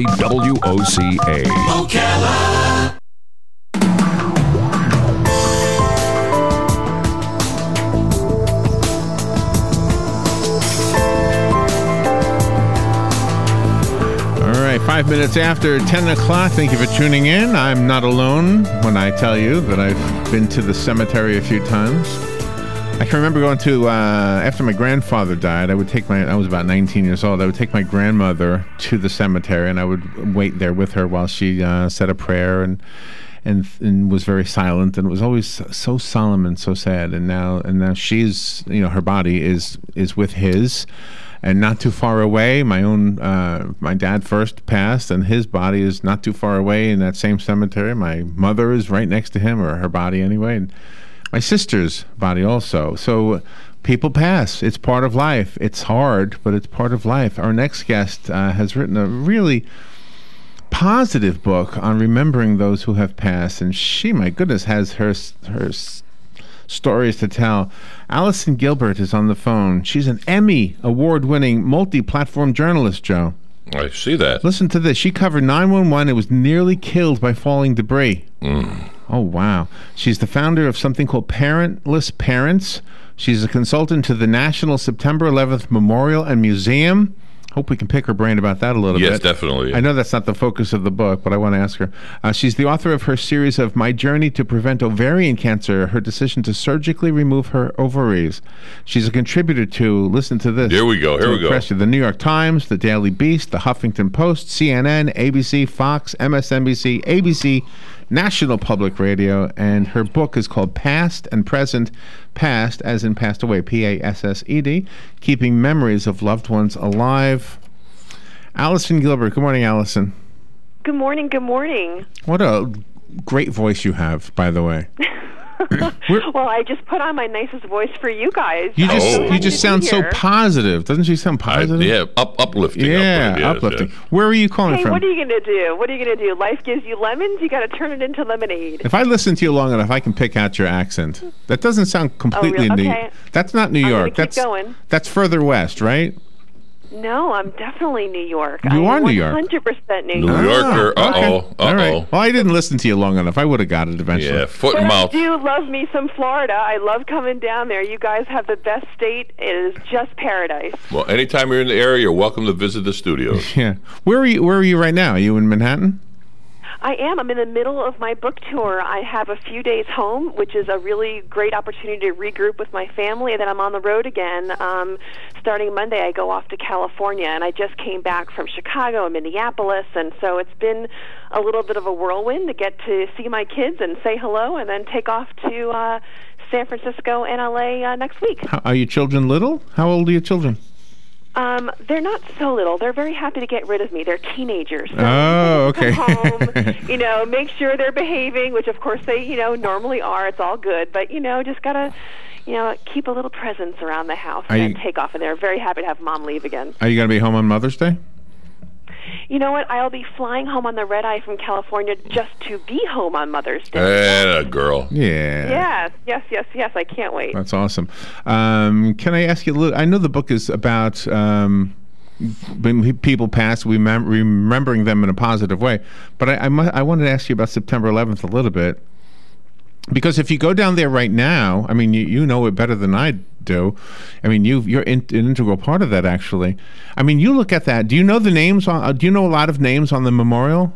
670 WOCA. Ocala. All right, five minutes after 10 o'clock. Thank you for tuning in. I'm not alone when I tell you that I've been to the cemetery a few times. I can remember going to, uh, after my grandfather died, I would take my, I was about 19 years old, I would take my grandmother to the cemetery and I would wait there with her while she uh, said a prayer and, and and was very silent and it was always so solemn and so sad. And now and now she's you know her body is is with his. And not too far away my own uh, my dad first passed and his body is not too far away in that same cemetery. My mother is right next to him or her body anyway. And my sister's body also so people pass it's part of life it's hard but it's part of life our next guest uh, has written a really positive book on remembering those who have passed, and she, my goodness, has her her stories to tell. Allison Gilbert is on the phone. She's an Emmy award-winning multi-platform journalist. Joe, I see that. listen to this. She covered 911 and was nearly killed by falling debris. Oh wow! She's the founder of something called Parentless Parents. She's a consultant to the National September 11th Memorial and Museum. Hope we can pick her brain about that a little Yes, bit. Yes, definitely. I know that's not the focus of the book, but I want to ask her. Uh, she's the author of her series of My Journey to Prevent Ovarian Cancer, her decision to surgically remove her ovaries. She's a contributor to, listen to this. Here we go, here we go. impress you, The New York Times, The Daily Beast, The Huffington Post, CNN, ABC, Fox, MSNBC, ABC, National Public Radio, and her book is called Passed and Present. Past, as in passed away, P A S S E D, Keeping Memories of Loved Ones Alive. Allison Gilbert. Good morning, Allison. Good morning. Good morning. What a great voice you have, by the way. We're- Well, I just put on my nicest voice for you guys. You just so you just sound so positive. Doesn't she sound I, positive? yeah, up, uplifting. Yeah, uplifting. yes, uplifting. yes. Where are you calling Hey, from? what are you going to do? What are you going to do? Life gives you lemons. You got to turn it into lemonade. if I listen to you long enough, I can pick out your accent. That doesn't sound oh, completely really? New. Okay. That's not New I'm York. keep that's going. that's further west, right? No, I'm definitely New York. You I'm are New York. 100% New New York. Yorker. Ah, Uh okay. oh. Uh All right. oh. Well, I didn't listen to you long enough. I would have got it eventually. Yeah, foot But and I do love me some Florida. I love coming down there. You guys have the best state. It is just paradise. Well, anytime you're in the area, you're welcome to visit the studios. Yeah. Where are you? Where are you right now? Are you in Manhattan? I am. I'm in the middle of my book tour. I have a few days home, which is a really great opportunity to regroup with my family, and then I'm on the road again. Um, starting Monday, I go off to California, and I just came back from Chicago and Minneapolis, and so it's been a little bit of a whirlwind to get to see my kids and say hello, and then take off to uh, San Francisco and LA uh, next week. How, are your children little? How old are your children? Um, they're not so little. They're very happy to get rid of me. They're teenagers. So Oh, okay. Come home, you know, make sure they're behaving, which of course they, you know, normally are. It's all good, but you know, just gotta, you know, keep a little presence around the house Are and you- take off. And they're very happy to have mom leave again. Are you going to be home on Mother's Day? You know what? I'll be flying home on the red eye from California just to be home on Mother's Day. And a girl. Yeah. Yes, yes, yes, yes. I can't wait. That's awesome. Um, can I ask you a little? I know the book is about um, when people pass, remem- remembering them in a positive way. But I, I, mu- I wanted to ask you about September 11th a little bit. Because if you go down there right now, I mean, you, you know it better than I do. I mean, you you're in, an integral part of that, actually. I mean, you look at that. Do you know the names on? Uh, do you know a lot of names on the memorial?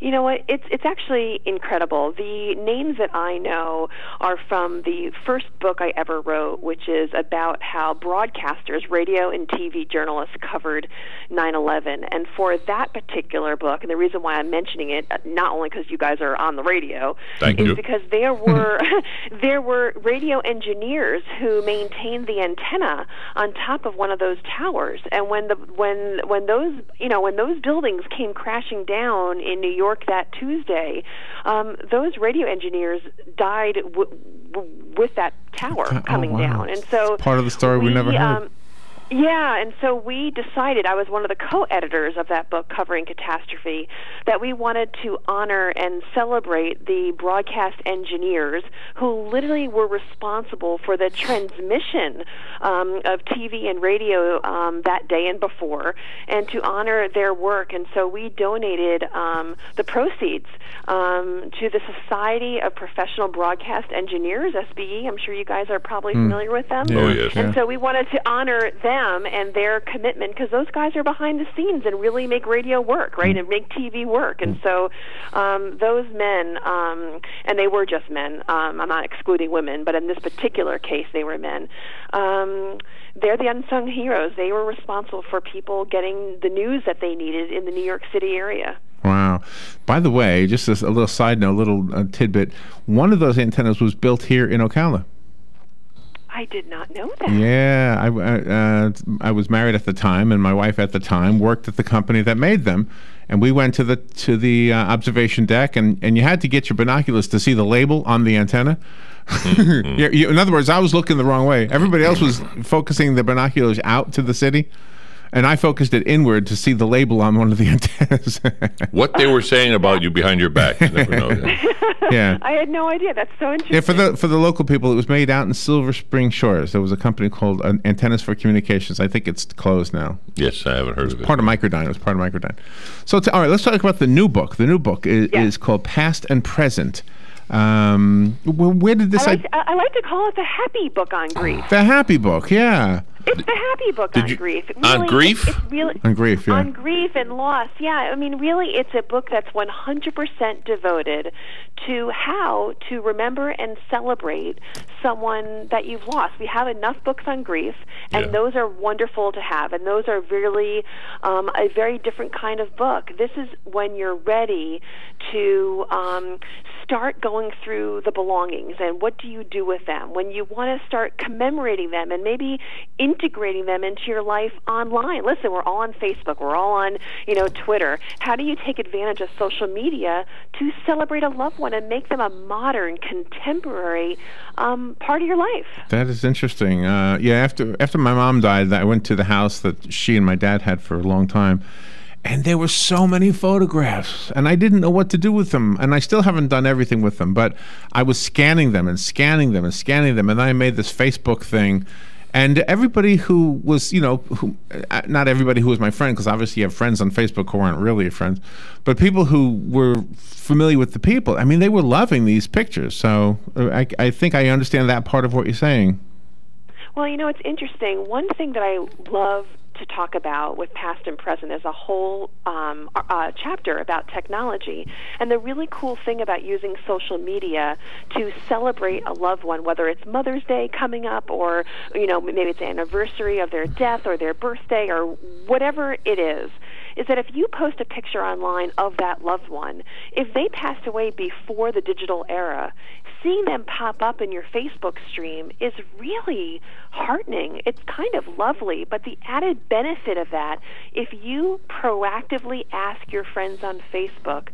You know what? It's it's actually incredible. The names that I know are from the first book I ever wrote, which is about how broadcasters, radio and TV journalists covered 9/11. And for that particular book, and the reason why I'm mentioning it, uh, not only because you guys are on the radio, Thank is you. because there were there were radio engineers who maintained the antenna on top of one of those towers. And when the when when those you know when those buildings came crashing down in New York that Tuesday, um, those radio engineers died w- w- with that tower Oh, coming wow. down. And so Part of the story we never heard. Um, Yeah, and so we decided, I was one of the co editors of that book covering catastrophe, that we wanted to honor and celebrate the broadcast engineers who literally were responsible for the transmission um, of TV and radio um, that day and before, and to honor their work. And so we donated um, the proceeds um, to the Society of Professional Broadcast Engineers, SBE. I'm sure you guys are probably familiar with them. Oh, yes. And Yeah. so we wanted to honor them and their commitment because those guys are behind the scenes and really make radio work, right, and make TV work. And so um, those men, um, and they were just men. Um, I'm not excluding women, but in this particular case, they were men. Um, they're the unsung heroes. They were responsible for people getting the news that they needed in the New York City area. Wow. By the way, just as a little side note, a little uh, tidbit. One of those antennas was built here in Ocala. I did not know that. Yeah, I, I, uh, I was married at the time, and my wife at the time worked at the company that made them. And we went to the to the uh, observation deck, and, and you had to get your binoculars to see the label on the antenna. Yeah, you- in other words, I was looking the wrong way. Everybody else was focusing the binoculars out to the city, and I focused it inward to see the label on one of the antennas. What they were saying about you behind your back. You never know. yeah. I had no idea. That's so interesting. Yeah, for the for the local people, it was made out in Silver Spring Shores. There was a company called uh, Antennas for Communications. I think it's closed now. Yes, I haven't heard of it. Part of Microdyne. It was part of Microdyne. So, t- all right, let's talk about the new book. The new book is, Yeah. is called Passed and Present. Um, where did this? I like, I- I I like to call it the happy book on grief. the happy book, yeah. It's the happy book Did on you- grief. It on grief? It's, it's really On grief, yeah. On grief and loss. Yeah, I mean, really, it's a book that's 100% devoted to how to remember and celebrate someone that you've lost. We have enough books on grief, and Yeah. those are wonderful to have, and those are really um, a very different kind of book. This is when you're ready to um, start going through the belongings and what do you do with them when you want to start commemorating them and maybe integrating them into your life online listen we're all on facebook we're all on you know twitter how do you take advantage of social media to celebrate a loved one and make them a modern contemporary um, part of your life That is interesting. Uh, yeah, after after my mom died, I went to the house that she and my dad had for a long time, and there were so many photographs, and I didn't know what to do with them, and I still haven't done everything with them. But I was scanning them and scanning them and scanning them, and I made this Facebook thing. And everybody who was, you know, who, uh, not everybody who was my friend, because obviously you have friends on Facebook who aren't really friends, but people who were familiar with the people. I mean, they were loving these pictures. So uh, I, I think I understand that part of what you're saying. Well, you know, it's interesting. One thing that I love to talk about with passed and present is a whole um, uh, chapter about technology. And the really cool thing about using social media to celebrate a loved one, whether it's Mother's Day coming up or, you know, maybe it's anniversary of their death or their birthday or whatever it is, is that if you post a picture online of that loved one, if they passed away before the digital era, seeing them pop up in your Facebook stream is really heartening. It's kind of lovely, but the added benefit of that, if you proactively ask your friends on Facebook,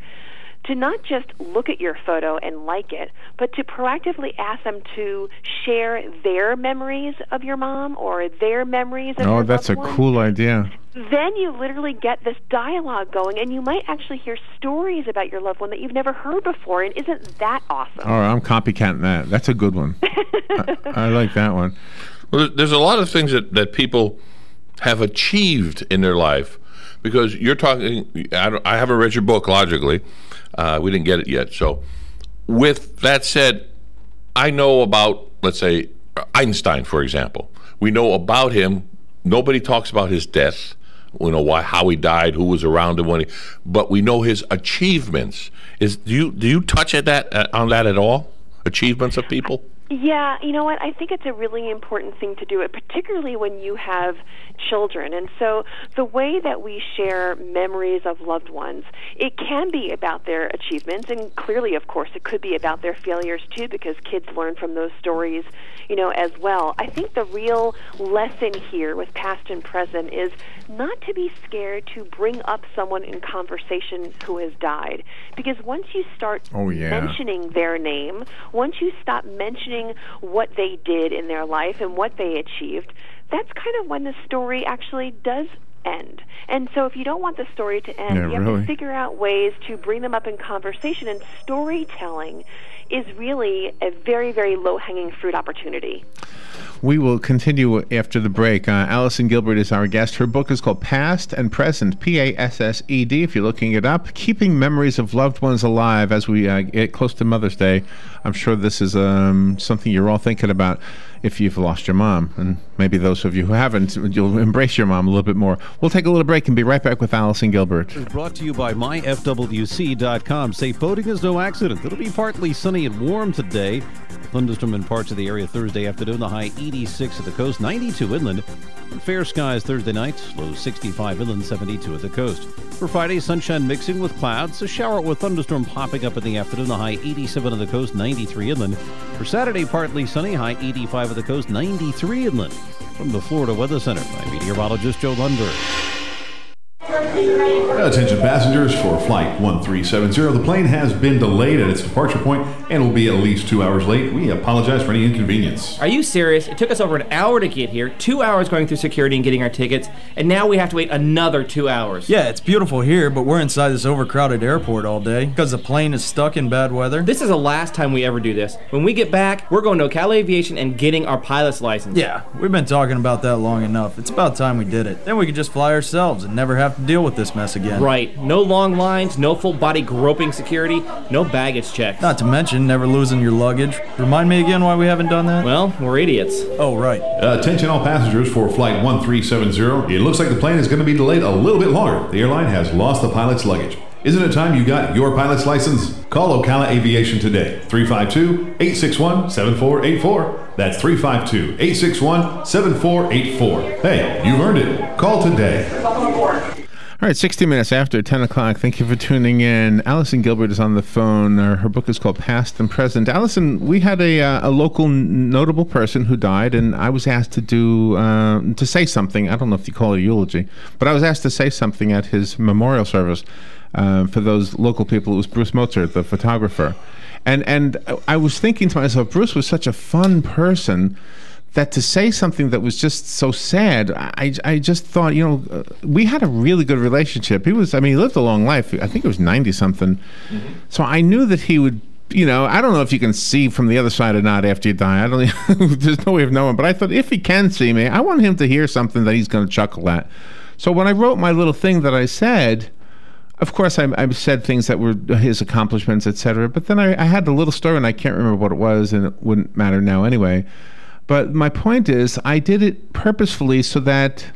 to not just look at your photo and like it, but to proactively ask them to share their memories of your mom or their memories of Oh, your that's a one cool idea. then you literally get this dialogue going, and you might actually hear stories about your loved one that you've never heard before. And isn't that awesome? All right, I'm copycatting that. That's a good one. I, I like that one. Well, there's a lot of things that, that people have achieved in their life because you're talking. I, don't- I haven't read your book, logically. Uh, we didn't get it yet. So, with that said, I know about, let's say, Einstein, for example. We know about him. Nobody talks about his death. We know why, how he died, who was around him when he. But we know his achievements. Is do you do you touch at that uh, on that at all? Achievements of people. Yeah, you know what? I think it's a really important thing to do it, particularly when you have children. And so the way that we share memories of loved ones, it can be about their achievements, and clearly, of course, it could be about their failures too, because kids learn from those stories, you know, as well. I think the real lesson here with passed and present is not to be scared to bring up someone in conversation who has died, because once you start Oh, yeah. mentioning their name, once you stop mentioning what they did in their life and what they achieved, that's kind of when the story actually does end. And so if you don't want the story to end, Yeah, you have really. to figure out ways to bring them up in conversation and storytelling is really a very very low-hanging fruit opportunity. We will continue after the break. Uh, Allison Gilbert is our guest. Her book is called Passed and Present, P A S S E D, if you're looking it up. Keeping Memories of Loved Ones Alive as we uh, get close to Mother's Day. I'm sure this is um, something you're all thinking about if you've lost your mom. And maybe those of you who haven't, you'll embrace your mom a little bit more. We'll take a little break and be right back with Allison Gilbert. Brought to you by myfwc.com. Safe boating is no accident. It'll be partly sunny and warm today. Thunderstorm in parts of the area Thursday afternoon. The high 86 at the coast, 92 inland. Fair skies Thursday night, low 65 inland, 72 at the coast. For Friday, sunshine mixing with clouds, a shower with thunderstorm popping up in the afternoon. The high 87 at the coast, 93 inland. For Saturday, partly sunny, high 85 at the coast, 93 inland. From the Florida Weather Center, I'm meteorologist Joe Lundberg. Attention passengers for Flight 1370. The plane has been delayed at its departure point and will be at least two hours late. We apologize for any inconvenience. Are you serious? It took us over an hour to get here, two hours going through security and getting our tickets, and now we have to wait another two hours. Yeah, it's beautiful here, but we're inside this overcrowded airport all day because the plane is stuck in bad weather. This is the last time we ever do this. When we get back, we're going to Ocala Aviation and getting our pilot's license. Yeah, we've been talking about that long enough. It's about time we did it. Then we could just fly ourselves and never have to deal with this mess again. Right. No long lines, no full body groping security, no baggage checks. Not to mention never losing your luggage. Remind me again why we haven't done that? Well, we're idiots. Oh, right. Uh, attention all passengers for Flight 1370. It looks like the plane is going to be delayed a little bit longer. The airline has lost the pilot's luggage. Isn't it time you got your pilot's license? Call Ocala Aviation today. 352 861 7484. That's 352 861 7484. Hey, you've earned it. Call today. All right, 60 minutes after 10 o'clock. Thank you for tuning in. Allison Gilbert is on the phone. Uh, her book is called Passed and Present. Allison, we had a, uh, a local notable person who died, and I was asked to do uh, to say something. I don't know if you call it a eulogy, but I was asked to say something at his memorial service uh, for those local people. It was Bruce Mozert, the photographer, and and I was thinking to myself, Bruce was such a fun person that to say something that was just so sad, I, I just thought, you know, uh, we had a really good relationship. He was, I mean, he lived a long life. I think it was 90 something. So I knew that he would, you know, I don't know if you can see from the other side or not after you die. I don't, there's no way of knowing. But I thought if he can see me, I want him to hear something that he's going to chuckle at. So when I wrote my little thing that I said, of course, I, I said things that were his accomplishments, etc. But then I, I had a little story, and I can't remember what it was, and it wouldn't matter now anyway. But my point is, I did it purposefully so that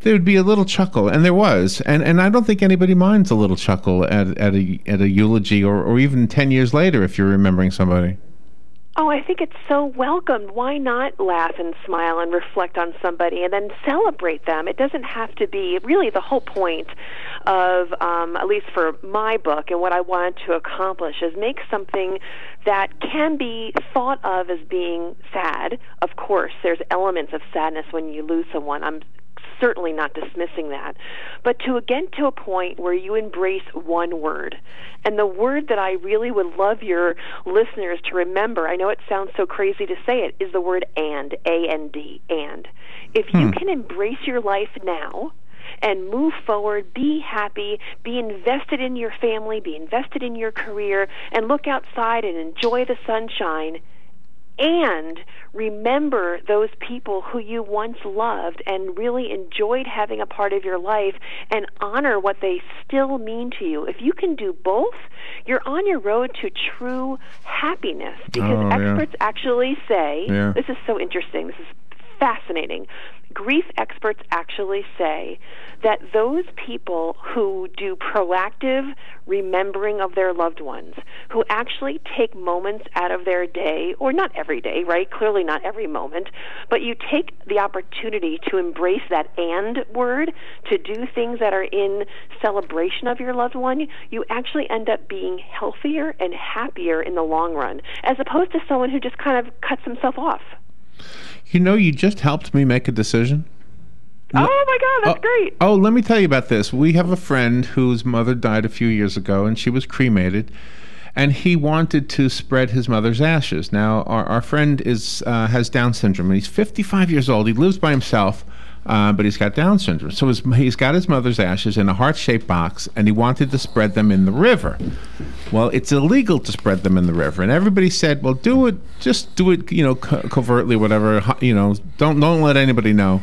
there would be a little chuckle, and there was, and and I don't think anybody minds a little chuckle at at a at a eulogy, or or even ten years later if you're remembering somebody. Oh, I think it's so welcomed. Why not laugh and smile and reflect on somebody and then celebrate them? It doesn't have to be really the whole point of, um, at least for my book and what I wanted to accomplish, is make something that can be thought of as being sad. Of course, there's elements of sadness when you lose someone. I'm certainly not dismissing that. But to again to a point where you embrace one word. And the word that I really would love your listeners to remember, I know it sounds so crazy to say it, is the word and, A N D, and. If you hmm. can embrace your life now, and move forward, be happy, be invested in your family, be invested in your career, and look outside and enjoy the sunshine. And remember those people who you once loved and really enjoyed having a part of your life and honor what they still mean to you. If you can do both, you're on your road to true happiness because Oh, yeah. experts actually say Yeah. this is so interesting. This is fascinating. Grief experts actually say that those people who do proactive remembering of their loved ones, who actually take moments out of their day, or not every day, right? Clearly not every moment, but you take the opportunity to embrace that and word, to do things that are in celebration of your loved one, you actually end up being healthier and happier in the long run, as opposed to someone who just kind of cuts himself off. You know, you just helped me make a decision. Oh my God, that's great. Oh, let me tell you about this. We have a friend whose mother died a few years ago, and she was cremated. and he wanted to spread his mother's ashes. Now, our, our friend is uh, has Down syndrome, and he's 55 years old. He lives by himself, uh, but he's got Down syndrome. So his, he's got his mother's ashes in a heart-shaped box, and he wanted to spread them in the river. Well, it's illegal to spread them in the river, and everybody said, "Well, do it. Just do it. You know, co- covertly, whatever. You know, don't don't let anybody know."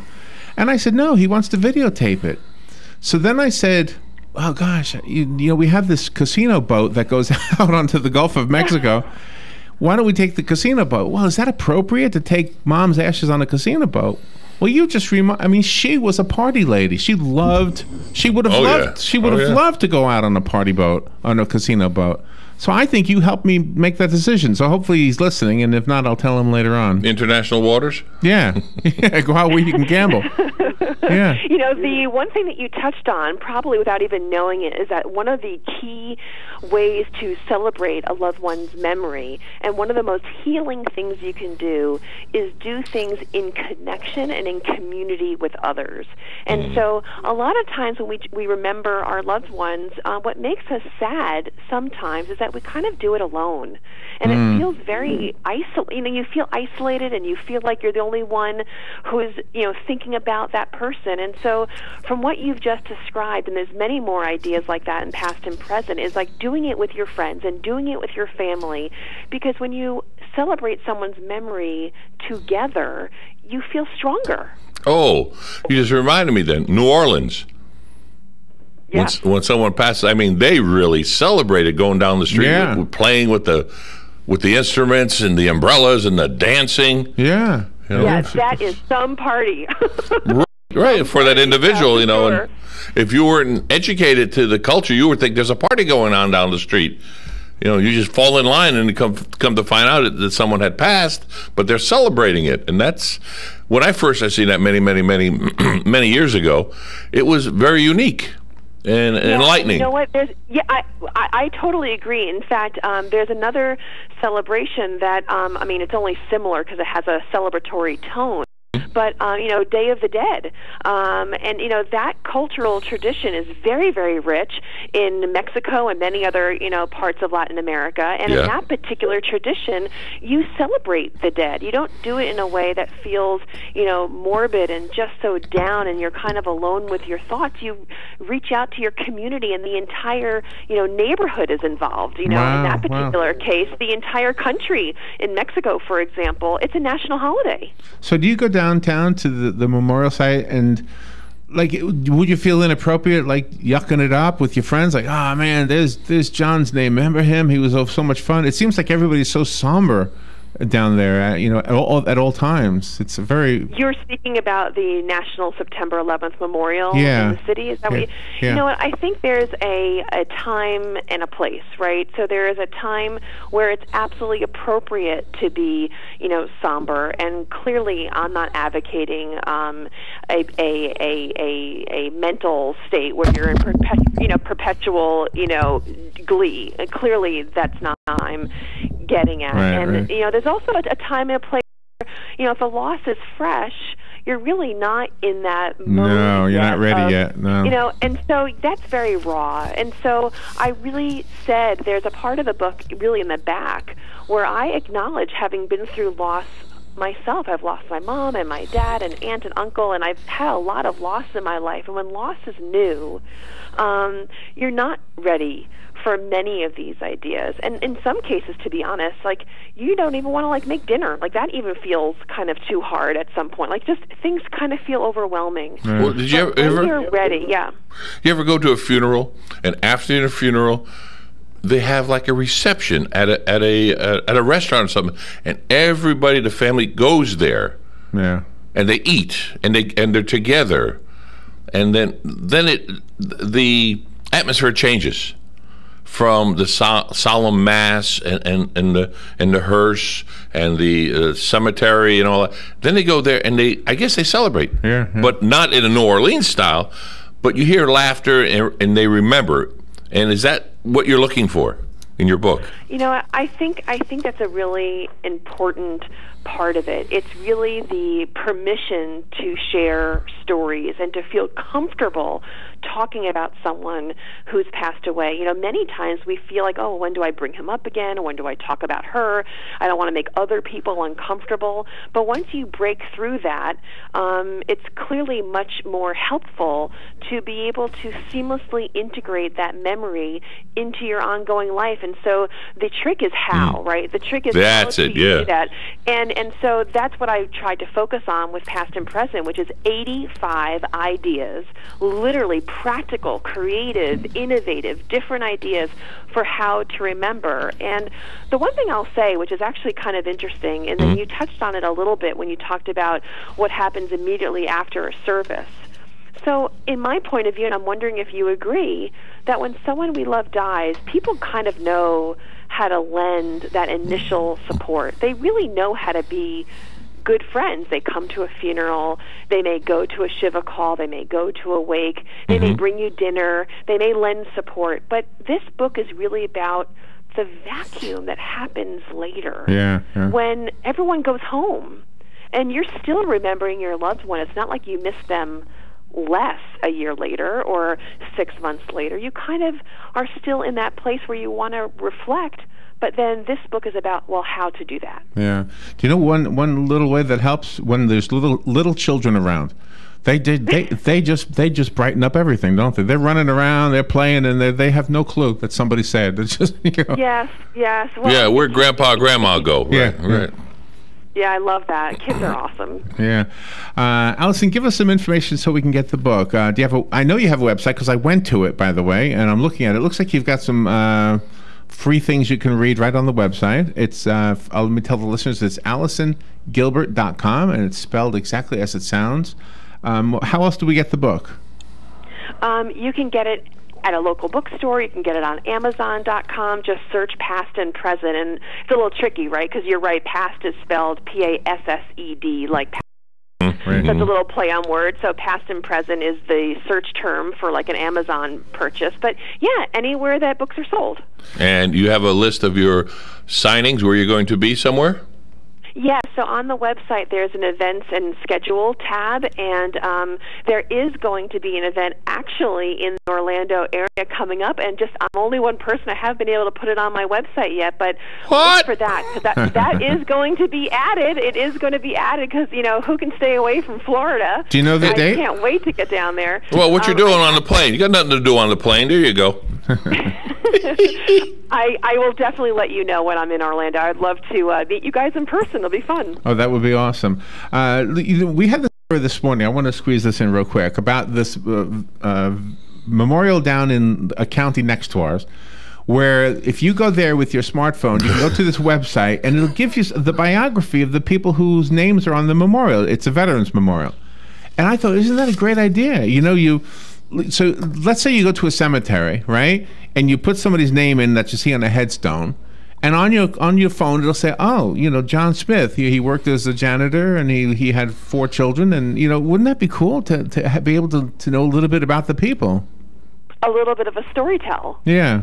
And I said, "No, he wants to videotape it." So then I said, "Oh gosh, you, you know we have this casino boat that goes out onto the Gulf of Mexico. Why don't we take the casino boat? Well, is that appropriate to take mom's ashes on a casino boat?" Well, you just remind. I mean, she was a party lady. She loved. She would have Oh, loved. yeah. She would Oh, have yeah. loved to go out on a party boat, on a casino boat. So I think you helped me make that decision. So hopefully he's listening, and if not, I'll tell him later on. International waters? Yeah, yeah. Go out where you can gamble. Yeah. You know, the one thing that you touched on, probably without even knowing it, is that one of the key ways to celebrate a loved one's memory, and one of the most healing things you can do, is do things in connection and in community with others. And so, a lot of times when we we remember our loved ones, uh, what makes us sad sometimes is that we kind of do it alone, and it mm. feels very isolated. You know, you feel isolated, and you feel like you're the only one who's you know thinking about that person. And so, from what you've just described, and there's many more ideas like that in passed and present, is like doing it with your friends and doing it with your family, because when you celebrate someone's memory together, you feel stronger. Oh, you just reminded me then. New Orleans. When, when someone passes, I mean, they really celebrated going down the street, Yeah. with, playing with the with the instruments and the umbrellas and the dancing. Yeah. You know? Yes, that is some party. Right, for that individual, you know, Sure. and if you weren't educated to the culture, you would think there's a party going on down the street. You know, you just fall in line and come come to find out that someone had passed, but they're celebrating it, and that's when I first I seen that many, many, many, many years ago. It was very unique and, and Yeah, enlightening. You know what? There's yeah, I I, I totally agree. In fact, um, there's another celebration that um, I mean, it's only similar because it has a celebratory tone. But um, you know, Day of the Dead, um, and you know that cultural tradition is very, very rich in Mexico and many other you know parts of Latin America. And Yeah. in that particular tradition, you celebrate the dead. You don't do it in a way that feels you know morbid and just so down, and you're kind of alone with your thoughts. You reach out to your community, and the entire you know neighborhood is involved. You know, Wow, in that wow. particular case, the entire country. In Mexico, for example, it's a national holiday. So do you go downtown to the, the memorial site and like would you feel inappropriate like yucking it up with your friends? Like oh man there's there's John's name. Remember him? He was oh, so much fun. It seems like everybody's so somber down there uh, you know at all, at all times it's a very You're speaking about the National September 11th Memorial Yeah. in the city. Is that Yeah. what you, Yeah. you know? What I think there's a a time and a place, right? So there is a time where it's absolutely appropriate to be, you know, somber. And clearly, I'm not advocating um, a, a a a a mental state where you're in perpet- you know perpetual you know glee. And clearly, that's not I'm getting at. Right, and right. you know, there's also a, a time and a place you know, if a loss is fresh, you're really not in that mode. No, you're not ready of- yet, no. You know, and so that's very raw. And so I really said there's a part of the book, really in the back, where I acknowledge having been through loss myself. I've lost my mom and my dad and aunt and uncle, and I've had a lot of loss in my life. And when loss is new, um, you're not ready for many of these ideas. And in some cases, to be honest, like you don't even want to like make dinner. Like that even feels kind of too hard at some point. Like just things kind of feel overwhelming. Well, did you ever, ever you're ready, yeah. You ever go to a funeral and after the funeral, they have like a reception at a at a uh, at a restaurant or something, and everybody, the family, goes there yeah and they eat and they and they're together, and then then it the atmosphere changes from the sol- solemn mass and, and, and the and the hearse and the uh, cemetery and all that. Then they go there and they I guess they celebrate, Yeah, yeah. but not in a New Orleans style. But you hear laughter and, and they remember. And is that what you're looking for in your book? You know, I think I think that's a really important part of it. It's really the permission to share stories and to feel comfortable talking about someone who's passed away. You know, many times we feel like, oh, when do I bring him up again? When do I talk about her? I don't want to make other people uncomfortable. But once you break through that, um, it's clearly much more helpful to be able to seamlessly integrate that memory into your ongoing life. And so the trick is how, right? The trick is That's how it, yeah. that. And and so that's what I tried to focus on with passed and present, which is 85 ideas, literally practical, creative, innovative, different ideas for how to remember. And the one thing I'll say, which is actually kind of interesting, and then mm-hmm. you touched on it a little bit when you talked about what happens immediately after a service. So, in my point of view, and I'm wondering if you agree, that when someone we love dies, people kind of know how to lend that initial support. They really know how to be good friends. They come to a funeral, they may go to a Shiva call, they may go to a wake, they may mm-hmm. bring you dinner, they may lend support. But this book is really about the vacuum that happens later Yeah, yeah. when everyone goes home and you're still remembering your loved one. It's not like you miss them less a year later or six months later. You kind of are still in that place where you want to reflect. But then this book is about well, how to do that. Yeah. Do you know one one little way that helps when there's little little children around? They did they they just they just brighten up everything, don't they? They're running around, they're playing, and they they have no clue that somebody said. It's just you know. Yes, yes. Well, yeah, where grandpa, grandma go. Right, Yeah, yeah. right. yeah, I love that. Kids are awesome. Yeah, uh, Allison, give us some information so we can get the book. Uh, do you have a? I know you have a website because I went to it, by the way, and I'm looking at it. It looks like you've got some uh, free things you can read right on the website. It's uh, uh, let me tell the listeners it's AllisonGilbert.com, and it's spelled exactly as it sounds. Um, how else do we get the book? Um, you can get it at a local bookstore. You can get it on Amazon.com. Just search passed and present. And it's a little tricky, right? Because you're right, past is spelled P A S S E D, like. Mm-hmm. Right. That's a mm-hmm. little play on words. So past and present is the search term for like an Amazon purchase. But yeah, anywhere that books are sold. And you have a list of your signings where you're going to be somewhere? Yeah, so on the website there's an events and schedule tab, and um, there is going to be an event actually in the Orlando area coming up. And just I'm only one person; I haven't been able to put it on my website yet, but What? look for that 'cause that that is going to be added. It is going to be added because you know who can stay away from Florida? Do you know the I date? can't wait to get down there. Well, what you Um, doing I- on the plane? You got nothing to do on the plane. There you go. I, I will definitely let you know when I'm in Orlando. I'd love to uh, meet you guys in person. It'll be fun. Oh, that would be awesome. Uh, we had this story this morning. I want to squeeze this in real quick about this uh, uh, memorial down in a county next to ours. Where if you go there with your smartphone, you can go to this website and it'll give you the biography of the people whose names are on the memorial. It's a veterans memorial, and I thought, isn't that a great idea? You know, you so let's say you go to a cemetery, right, and you put somebody's name in that you see on a headstone, and on your on your phone it'll say, oh, you know, John Smith. He, he worked as a janitor and he, he had four children, and you know, wouldn't that be cool to to be able to to know a little bit about the people? A little bit of a story tell. Yeah.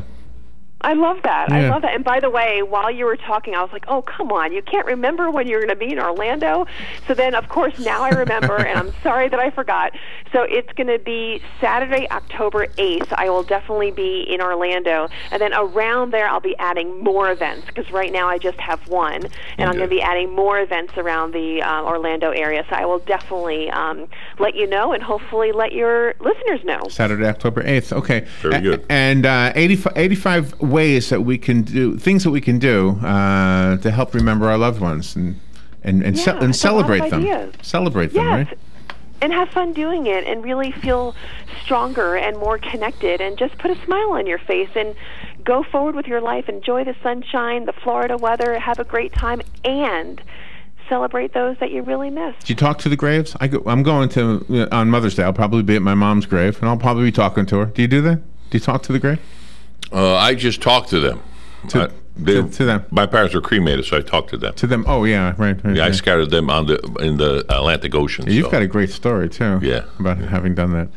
I love that. I love that. And by the way, while you were talking, I was like, "Oh, come on! You can't remember when you're going to be in Orlando." So then, of course, now I remember, and I'm sorry that I forgot. So it's going to be Saturday, October 8th. I will definitely be in Orlando, and then around there, I'll be adding more events because right now I just have one, and I'm going to be adding more events around the uh, Orlando area. So I will definitely um, let you know, and hopefully let your listeners know. Saturday, October 8th. Okay. Very A- good. And uh, 85, 85 ways that we can do, things that we can do uh, to help remember our loved ones and, and, and, ce- and it's a lot of celebrate them. ideas. Celebrate them, Yes. right? And have fun doing it and really feel stronger and more connected and just put a smile on your face and go forward with your life. Enjoy the sunshine, the Florida weather, have a great time, and celebrate those that you really miss. Do you talk to the graves? I go, I'm going to, uh, on Mother's Day, I'll probably be at my mom's grave and I'll probably be talking to her. Do you do that? Do you talk to the grave? Uh, I just talked to them. To- Uh, they- to- to them. My parents were cremated, so I talked to them. To them? Oh, yeah, right. right Yeah, I scattered them on the in the Atlantic Ocean. You've so. got a great story, too. Yeah. About having done that.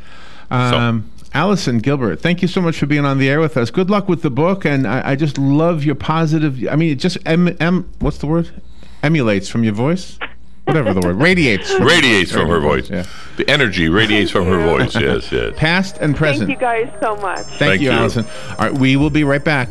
Um, Allison Gilbert, thank you so much for being on the air with us. Good luck with the book, and I, I just love your positive. I mean, it just M M. What's the word? emulates from your voice. Whatever the word radiates. Radiates from her voice. Yeah. The energy radiates from her voice. Yes, yes. Passed and present. Thank you guys so much. Thank, Thank you, you. Allison. All right, we will be right back.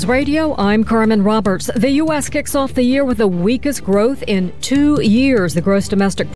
News Radio, I'm Carmen Roberts. The U.S. kicks off the year with the weakest growth in two years. The gross domestic